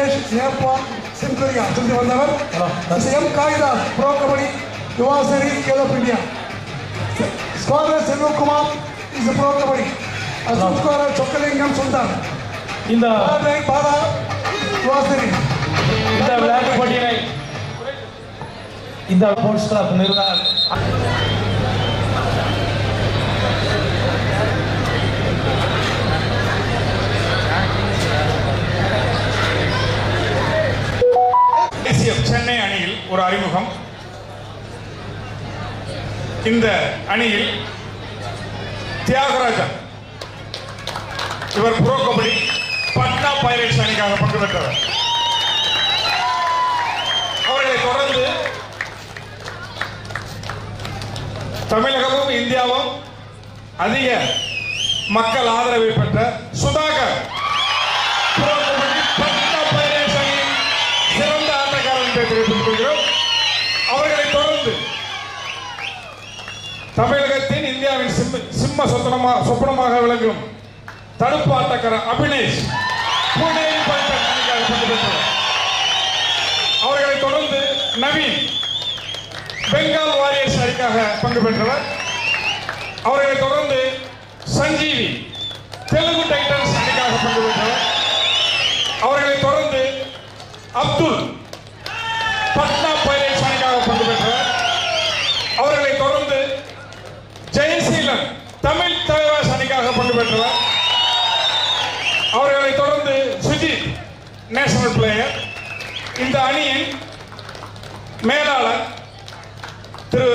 பங்களாதேஷ் நேபாள் தென்கொரியா சென்று வந்தவர் mister M Kalidas pro kabaddi யுவாசரி Khelo India ஸ்குவாடர் Selvakumar is bro kabaddi Ashok ஸ்குவாடர் Chockalingam சுல்தான் இந்த பாதை பாதா யுவாசரி இந்த விளையாட்டு போட்டியினை இந்த ஸ்போர்ட்ஸ் கிளப் நிறுவனர் சென்னை அணியில் ஒரு அறிமுகம். இந்த அணியில் தியாகராஜன். இவர் புரோ கபடி பட்னா பைரட்ஸ் அணிக்காக பங்கு பெற்றவர். அவர்களை தொடர்ந்து தமிழகமும் இந்தியாவும் அதிக மக்கள் ஆதரவை பெற்ற சுதாகர். சிம்ம சிம்ம சொத்தனமா சொப்பனமாக விளங்கும் தடுப்பு ஆட்டக்காரர் அபினேஷ். அவர்களை தொடர்ந்து நவீன் பெங்கால் வாரியர்ஸ் அணிக்காக பங்கு பெற்றவர். அவர்களை தொடர்ந்து சஞ்சீவி தெலுங்கு டைட்டன்ஸ் அணிக்காக பங்கு பெற்றவர். அவர்களை தொடர்ந்து அப்துல் தமிழ் தலைவாஸ் அணிக்காக பங்கு பெற்றவர். அவர்களை தொடர்ந்து சுஜித் நேஷனல் பிளேயர். இந்த அணியின் மேலாளர் திரு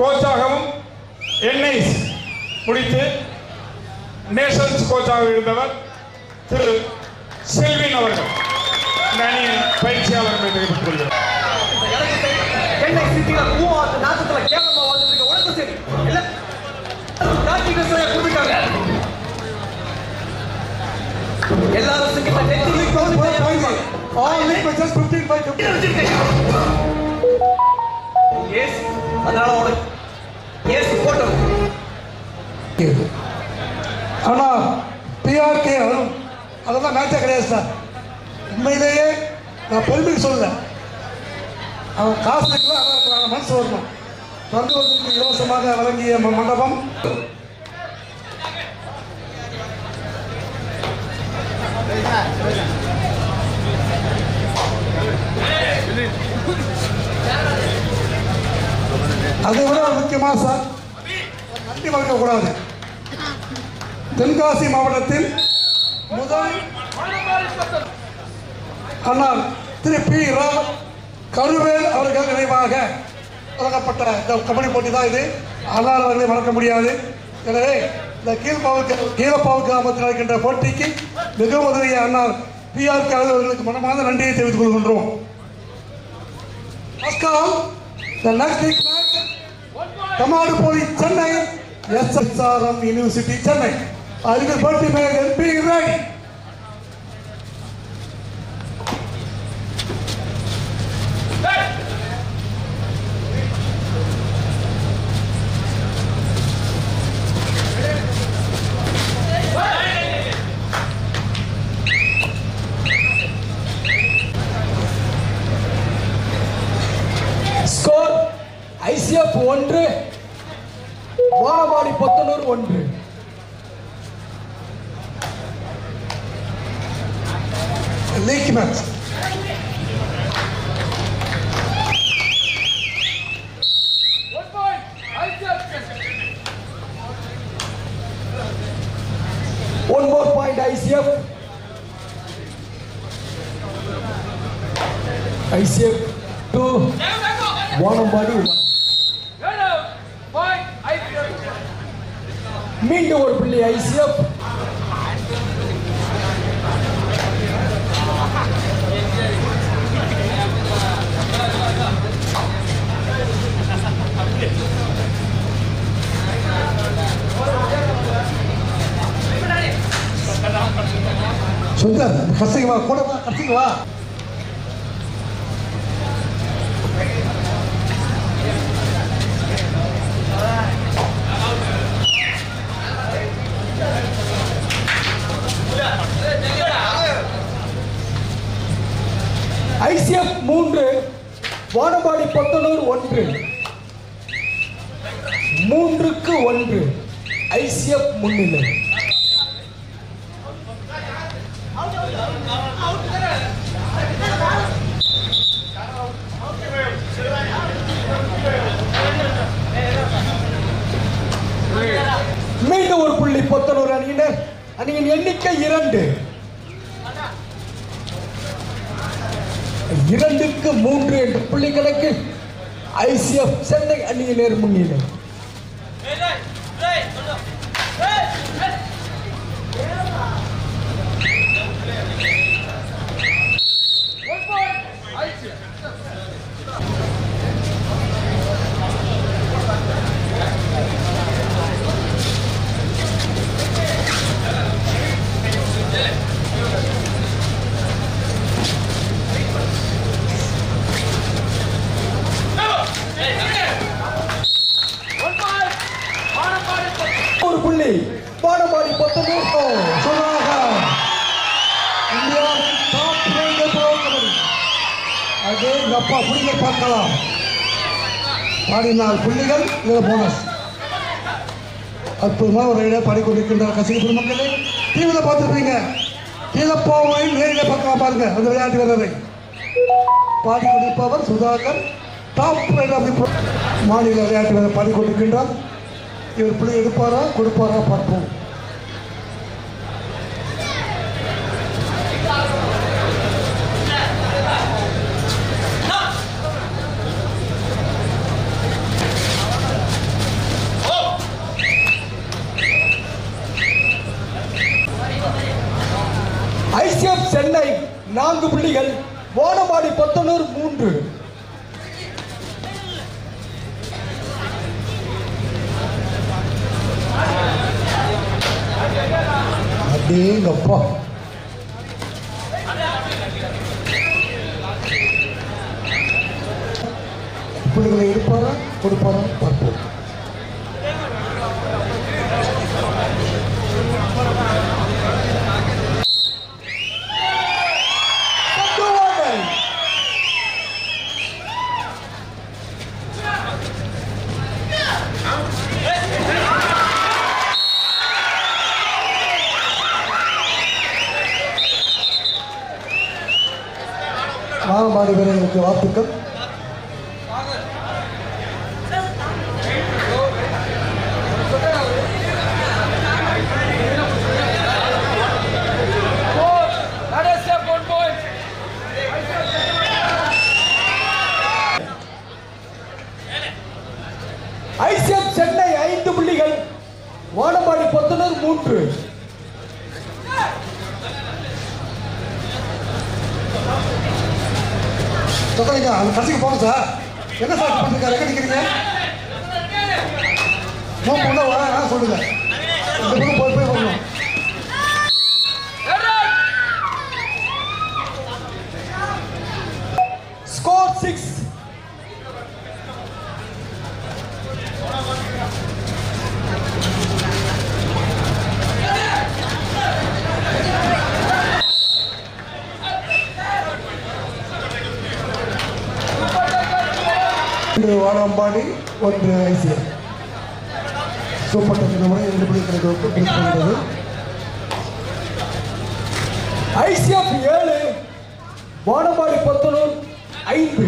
கோச்சாகவும் என்ஐஸ் முடித்து நேஷன்ஸ் கோச்சாக இருந்தவர் திரு செல்வின் அவர்கள். இந்த அணியின் பயிற்சியாளர் என்று தெரிவித்துக் கொள்கிறோம் All league was just 15 by 15. Yes அதனால உனக்கு எஸ் பிஆர்கே அருண் அதெல்லாம் மேட்சே கிடையாது சார் உண்மையிலேயே நான் பெருமைக்கு சொல்லல அவன் காசு இருக்கலாம் அதான் இருக்கலாம் மனசு வரணும் வந்து இலவசமாக வழங்கிய மண்டபம். அதை விட முக்கியமாக சார் நன்றி மறக்கக்கூடாது தென்காசி மாவட்டத்தில் முதல் அண்ணார் திரு பி. ரா கருவேல் அவர்கள் நினைவாக தொடங்கப்பட்ட இந்த கபடி போட்டி தான் இது. ஆனால் அவர்களை மறக்க முடியாது. எனவே இந்த கீழ்பாவுக்கு கீழப்பாவு கிராமத்தில் நடக்கின்ற போட்டிக்கு மிகவும் உதவிய அண்ணார் பி ஆர் கே அவர்களுக்கு மனமார்ந்த நன்றியை தெரிவித்துக் கொள்கின்றோம் Pascal, the next big match, Kamadupuri, Chennai, SSRM University, Chennai. I will party manager, be ready. ஒன்று. வானவாடி பொத்தனூர் ஒன்று. League match. One more point ICF ICF two Vanambadi one மீண்டும் ஒரு புள்ளி ஐசிஎஃப். சுந்தர் கடைசிக்கு வா கூட வா பொத்தனூர் அணியினர். அணியின் எண்ணிக்கை இரண்டு. இரண்டுக்கு மூன்று என்ற புள்ளி கணக்கில் ஐசிஎஃப் சென்னை அணியினர் முன்னிலை. ஒரு புள்ளி. பாடமாடி பொத்தனூர் சுதாகர் இந்தியாவின் டாப் ரேங்கர் ப்ரோ அதே அப்பா புள்ளிகளை பார்க்கலாம். பாடினால் புள்ளிகள் இதில் போனஸ் அற்புதமாக ஒரு இடம் பாடிக்கொண்டிருக்கின்ற கசிங்க பெருமக்களே. டிவியில் பார்த்துருப்பீங்க. கீழே போவோம் நேரில் பார்க்கலாம் பாருங்க. அந்த விளையாட்டு வீரரை. பாடிக்கொண்டிருப்பவர் சுதாகர். டாப் மாநில விளையாட்டு வீரர் பாடிக்கொண்டிருக்கின்றார். இவர் பிள்ளை எடுப்பாரா கொடுப்பாரா? பார்ப்போம். ஐசிஎஃப் சென்னை நான்கு புள்ளிகள் வானமாடி பொத்தனூர் மூன்று. வானமாடி வீரர்களுக்கு வாழ்த்துக்கள் என்ன சார் பண்ணிருக்காரு? எங்க நிக்கிறீங்க? நோ பொண்ணு வா சொல்லுங்க. இந்த பக்கம் போய் போய் வரணும் ஸ்கோர் சிக்ஸ் ஒன்று வானம்பாடி ஒன்று ஐசிஎல் சூப்பர் டென் முறை இரண்டு புள்ளி கணக்கு பிடிக்கிறது ஐசிஎஃப் ஏழு. வானம்பாடி பத்தொன்னு ஐந்து.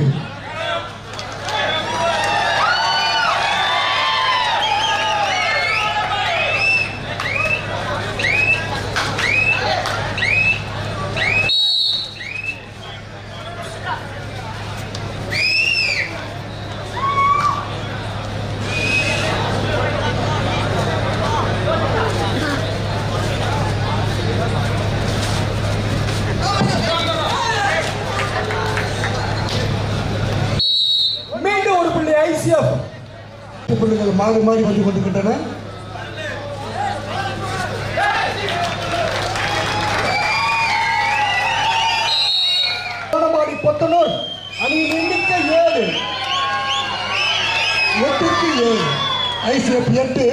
புள்ளிகள் மாறி மாறி வந்து கொண்டிருக்கின்றன. வானமாடி பொத்தனூர் அணியின் எண்ணிக்கை ஏழு. எட்டுக்கு ஏழு. ஐசிஎஃப் எட்டு.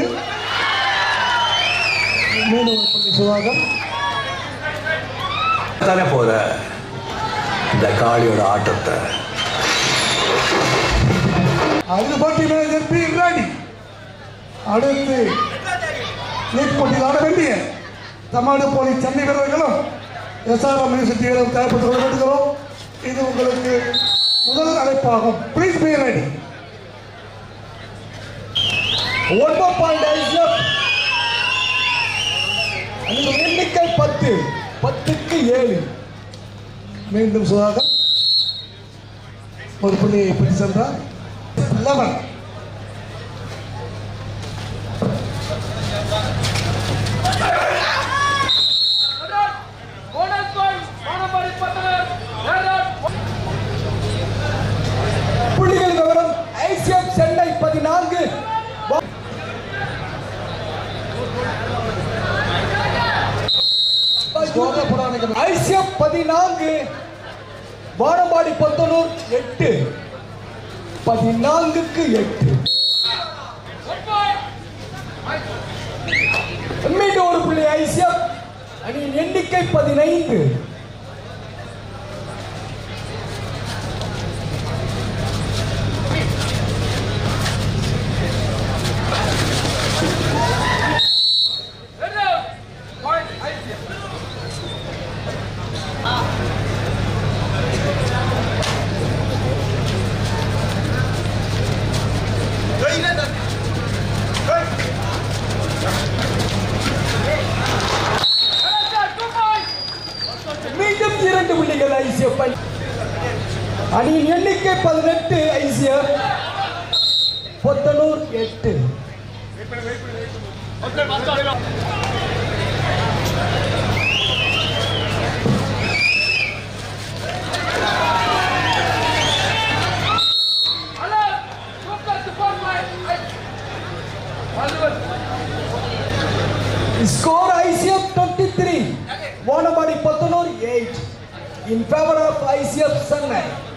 மீண்டும் ஒரு புள்ளி சுதாகர் தானே போற? இந்த காளியோட ஆட்டத்தை. அது பற்றி மேனேஜர் பி ராணி அடுத்து லீக் போட்டியில் ஆட வேண்டிய தமிழ்நாடு போலீஸ் சென்னை வீரர்களும் எஸ்ஆர்எம் யூனிவர்சிட்டி வீரரும் தயார்படுத்திக் கொள்ள வேண்டுகிறோம். இது உங்களுக்கு முதல் அழைப்பாகும். Please be ready one more point எண்ணிக்கை பத்து பத்துக்கு ஏழு. மீண்டும் சுதாகர் ஒரு புள்ளியை பிடி சென்றார் லெவன் புள்ளிகள் விவரம் ஐசிஎஃப் சென்னை பதினான்கு ஐசியம் பதினான்கு வானம்பாடி பத்தனூர் எட்டு. பதினான்குக்கு எட்டு. மீண்டும் ஒரு புள்ளி ஐசியம் அணியின் எண்ணிக்கை பதினைந்து. power of ICF Chennai.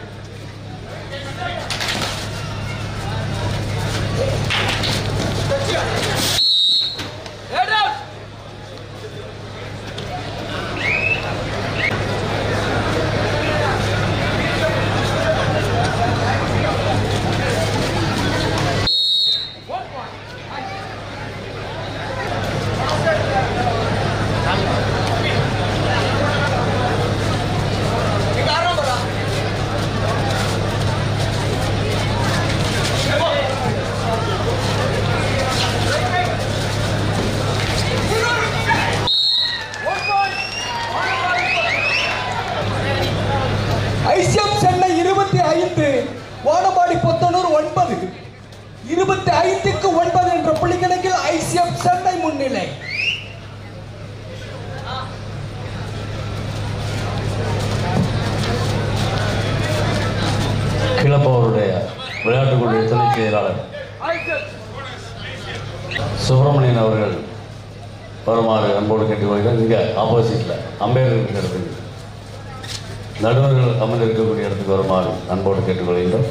அமர்ந்திருக்கக்கூடிய இடத்துக்கு வருமாறு அன்போடு கேட்டுக்கொள்கின்றோம்.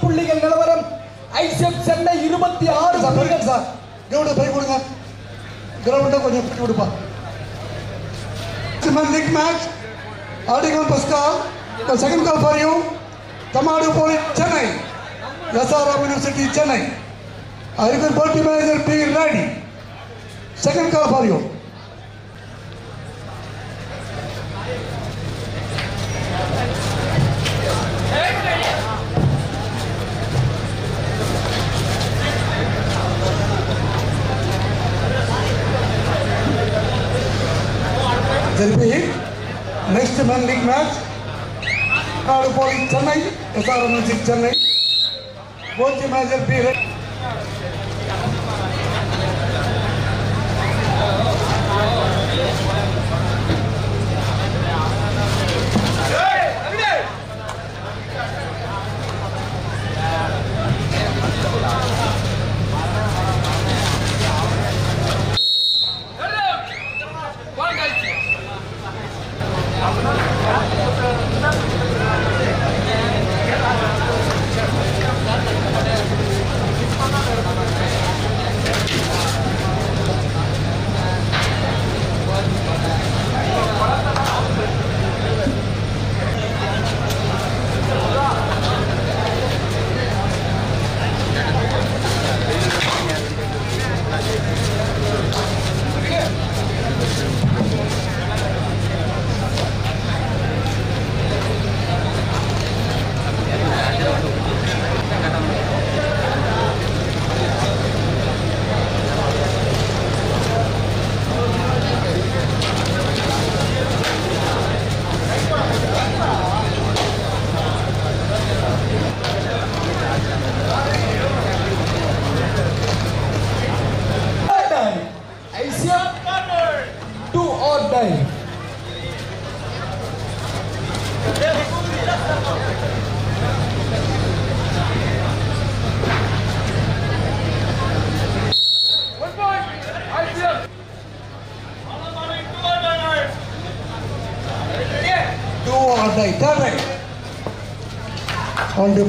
புள்ளிகள் நிலவரம். ஐசிஎம் சென்னை இருபத்தி ஆறு சார் புள்ளிகள். சார் கிரவுண்டு போய் கொடுங்க. கிரவுண்டை கொஞ்சம் பிடி கொடுப்பா. League match second call for you Tamil Nadu poly Chennai SRM university Chennai IPL போட்டி manager be ready second call for you திருப்பி next man league match Nadu poly Chennai SRM university Chennai போட்டி manager be ready One ஆட்டை தேவை அவனுடைய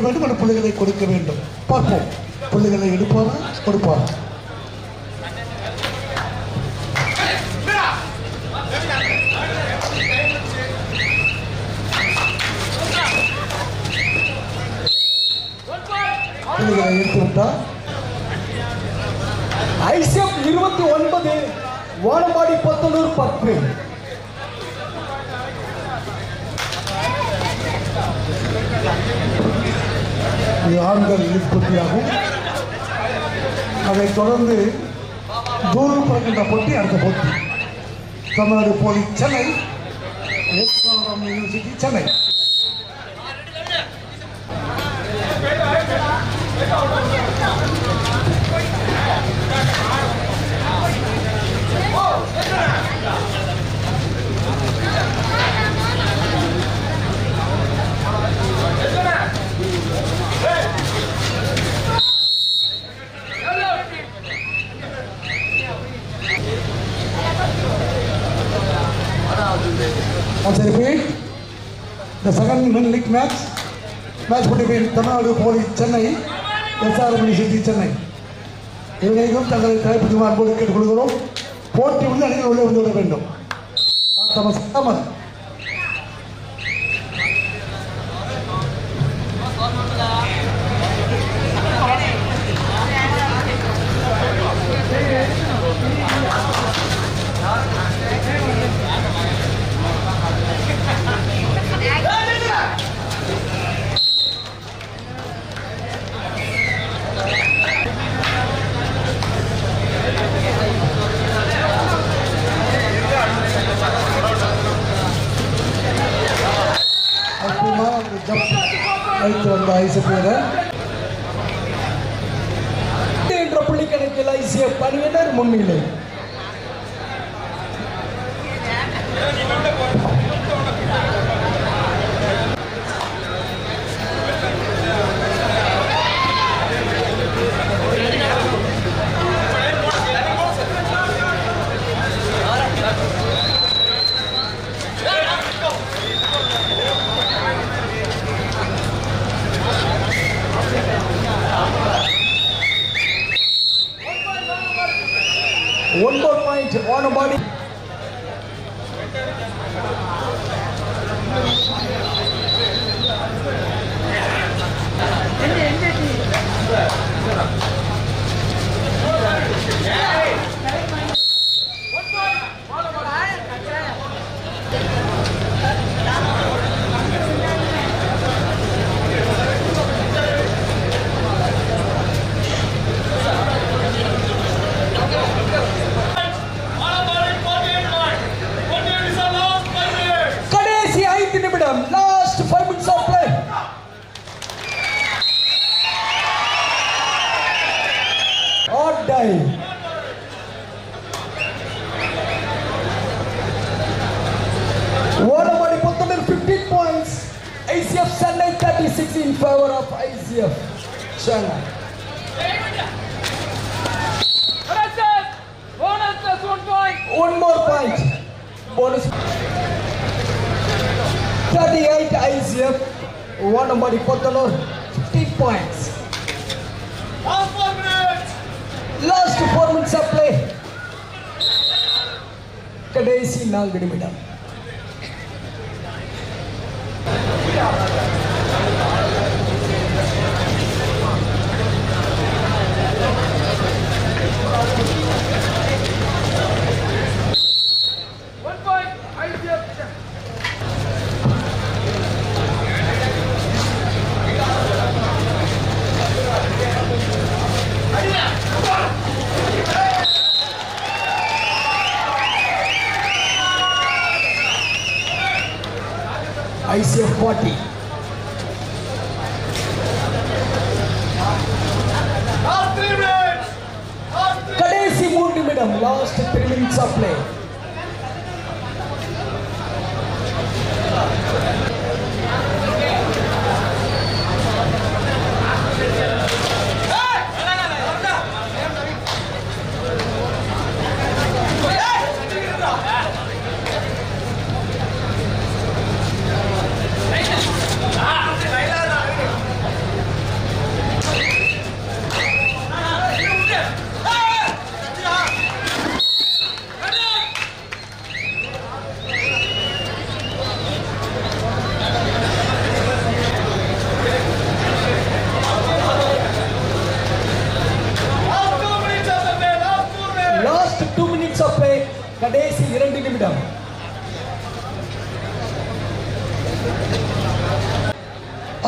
புள்ளிகளை வேண்டும் அந்த பிள்ளைகளை கொடுக்க வேண்டும். பார்ப்போம். பிள்ளைகளை எடுப்பாரா? கொடுப்பாரா? புள்ளிகளை எடுத்து ஐசிஎஃப் இருபத்தி ஒன்பது வானம்பாடி பத்தொன்னூறு பத்து. ஆண்கள் லீக் போட்டியாகும் அதைத் தொடர்ந்து தூரம் பறக்கின்ற போட்டி அடுத்த போட்டி Tamil Nadu poly Chennai SRM university Chennai the second men league match, match between Tamil Nadu Poli Chennai, SRM University Chennai. இவர்களுக்கும் தங்களை தலைப்பதி அன்போடு கேட்டுக்கொள்கிறோம் போட்டி வந்து அணிகள் உள்ளே வந்து விட வேண்டும்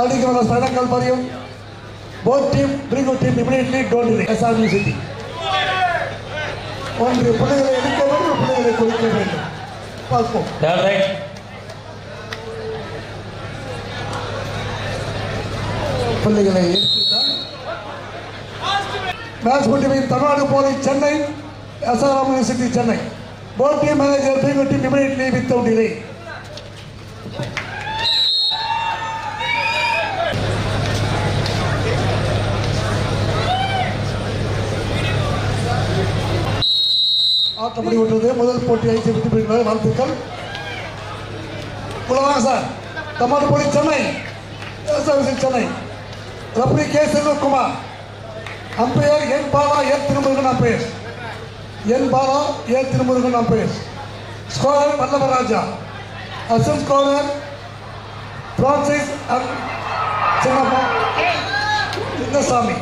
அடிக்க வந்த final பரியும் both team bring your team immediately don't delay SRB City ஒன்று பிள்ளைகளை எடுக்க வேண்டும் பிள்ளைகளை கொடுக்க வேண்டும் பார்ப்போம் தேர்ட் ரைட் பிள்ளைகளை எடுத்துதான் மேட்ச் போட்டியின் Tamil Nadu poly Chennai SRM university Chennai both team manager bring your team immediately without ஆட்டப்படி விட்டது முதல் போட்டி ஐசி வெற்றி பெறுகிறது வாழ்த்துக்கள். உள்ள sir Tamil Nadu poly Chennai Chennai. Referee K Selvakumar. Umpire N Bala A Thirumurugan umpire N Bala A Thirumurugan umpire scorer Vallavaraja. Hasan scorer Francis and Chinnappa. Chinnasamy.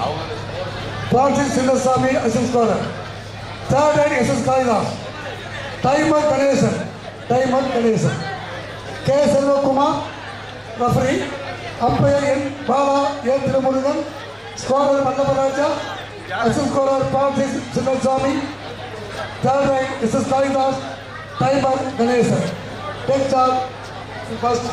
Francis Chinnasamy Hasan scorer third ID S S Kalidas. Timer Ganesan. Timer Ganesan. K Selvakumar referee umpire N Bala A Thirumurugan. Scorer Mallavaraja அசல் scorer Francis Chinnasamy. Third right S S Kalidas timer Ganesan. Take charge first